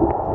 you.